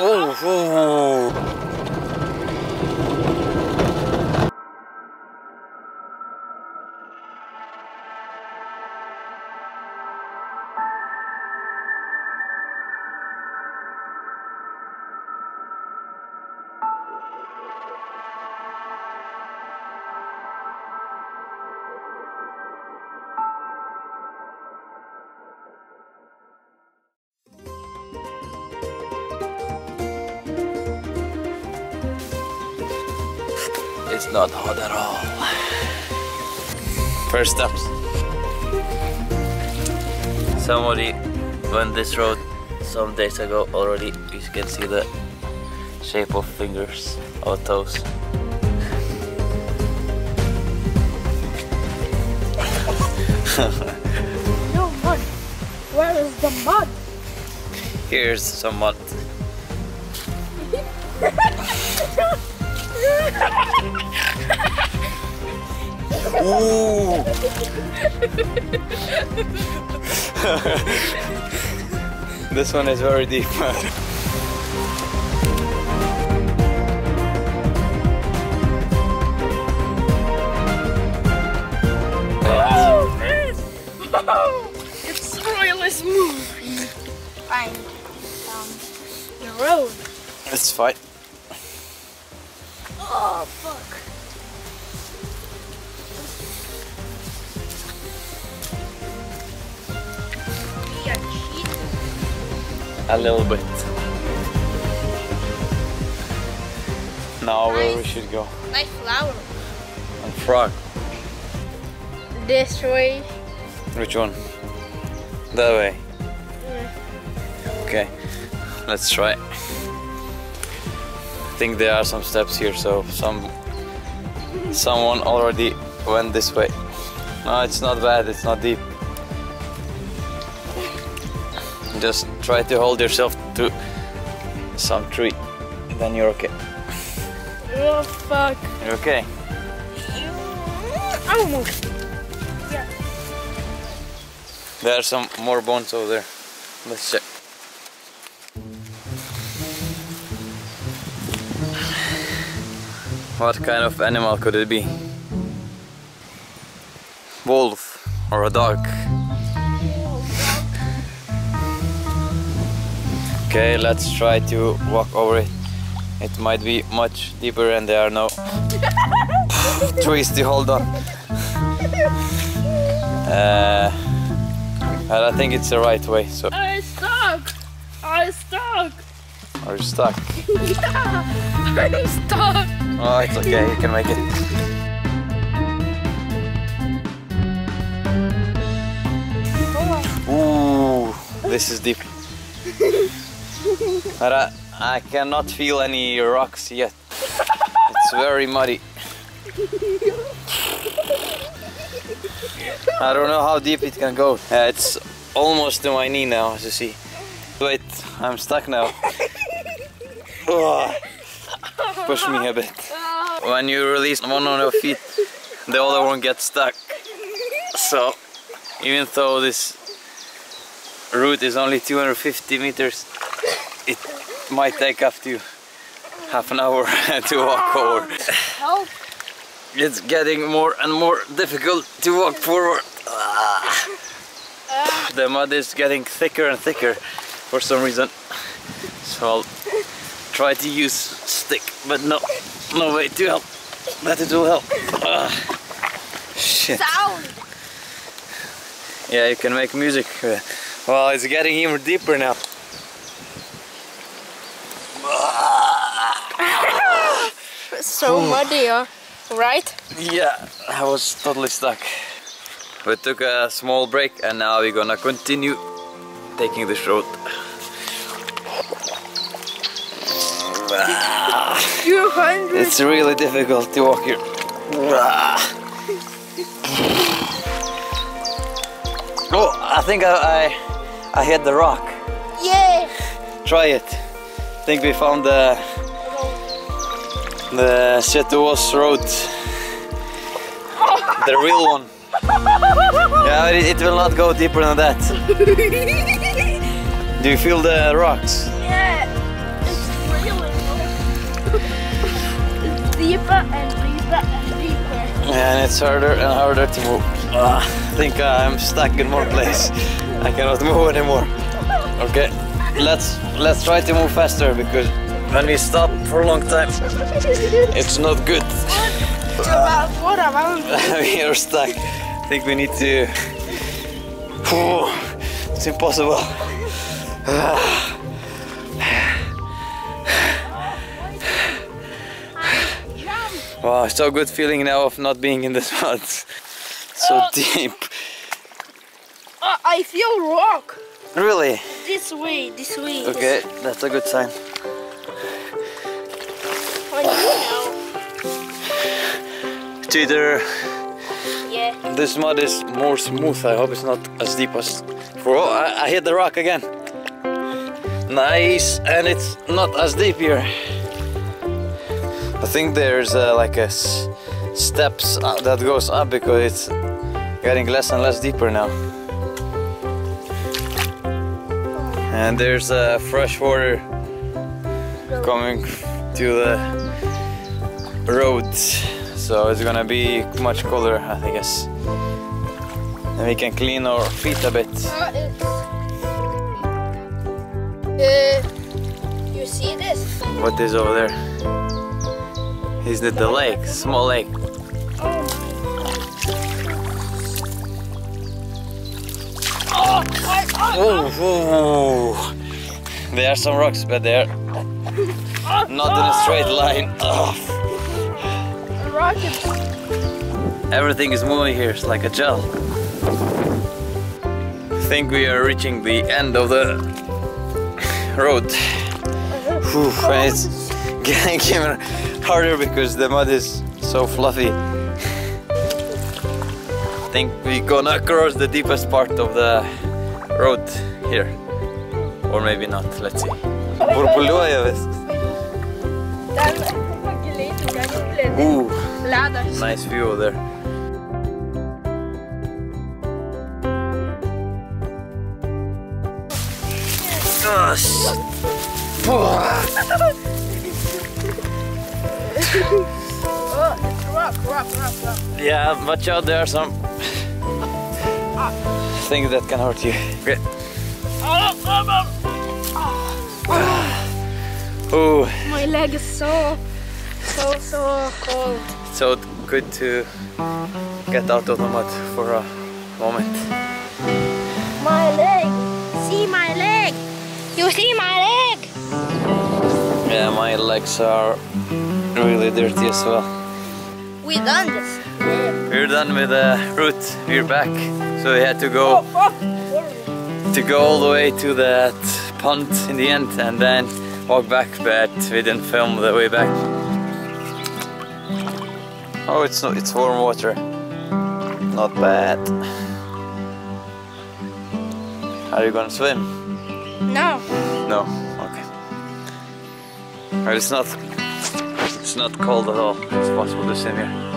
Ooh, ooh. It's not hot at all. First steps. Somebody went this road some days ago already. You can see the shape of fingers or toes. No mud. Where is the mud? Here's some mud. Ooh. this one is very deep. Oh, it's really smooth. Fine. Down the road. Let's fight. Oh, fuck. We are cheating. A little bit. Now where we should go? Nice flower. And frog. This way. Which one? That way. Mm. Okay, let's try. I think there are some steps here, so some someone already went this way. No, it's not bad. It's not deep. Just try to hold yourself to some tree, then you're okay. Oh, fuck. You're okay. Almost. Yeah. There are some more bones over there. Let's check. What kind of animal could it be? Wolf or a dog? Okay, let's try to walk over it. It might be much deeper and there are no trees to hold on. Uh, and I think it's the right way, so I'm stuck. I'm stuck. are you stuck? Yeah, I'm stuck. Oh, it's okay, you can make it. Ooh, this is deep. But I, I cannot feel any rocks yet. It's very muddy. I don't know how deep it can go. Uh, it's almost to my knee now, as you see. Wait, I'm stuck now. Push me a bit. When you release one on your feet, the other one gets stuck. So, even though this route is only 250 meters, it might take up to half an hour to walk over. Help. It's getting more and more difficult to walk forward. Ah. The mud is getting thicker and thicker for some reason. So I'll try to use stick, but no, no way to help. That it will help. Ah. Shit. Sound. Yeah, you can make music. uh, Well, it's getting even deeper now. So muddy, uh, right? Yeah, I was totally stuck. We took a small break and now we're gonna continue taking this road. Two hundred. It's really difficult to walk here. Oh, I think I, I, I hit the rock. Yeah. Try it. I think we found the the Sietuvos road. The real one. Yeah, it, it will not go deeper than that. Do you feel the rocks? yeah. Deeper and deeper and deeper. and it's harder and harder to move. Ah, I think I'm stuck in one place. I cannot move anymore. Okay, let's let's try to move faster because when we stop for a long time, it's not good. What about what about we are stuck. I think we need to. It's impossible. Wow, so good feeling now of not being in this mud. So deep. Uh, I feel rock. Really? This way, this way. Okay, that's a good sign. On you. It's either Yeah. this mud is more smooth. I hope it's not as deep as. Oh, I, I hit the rock again. Nice, and it's not as deep here. I think there's uh, like a s- steps that goes up because it's getting less and less deeper now. And there's uh, fresh water coming to the road, so it's gonna be much colder, I guess. And we can clean our feet a bit. Uh, you see this? What is over there? Is it the lake? Small lake. Oh. Oh, oh. There are some rocks, but they're not in a straight line. Oh, everything is moving here. It's like a gel. I think we are reaching the end of the road. Whew, and it's getting harder because the mud is so fluffy. I think we're gonna cross the deepest part of the road here. Or maybe not, let's see. Ooh, nice view there. Oh, it's rock, rock, rock, rock. Yeah, watch out, there are some things that can hurt you. Okay. Ooh, My leg is so, so, so cold. so good to uh, get out of the mud for a moment. My leg. See my leg. You see my leg? Yeah, my legs are really dirty as well. We done this. We're done with uh, the route. We're back. So we had to go oh, oh, to go all the way to that pond in the end and then walk back, but we didn't film the way back. Oh, it's not, it's warm water. Not bad. Are you gonna swim? No. No. Okay. Well, it's not. Not cold at all. It's possible to swim here.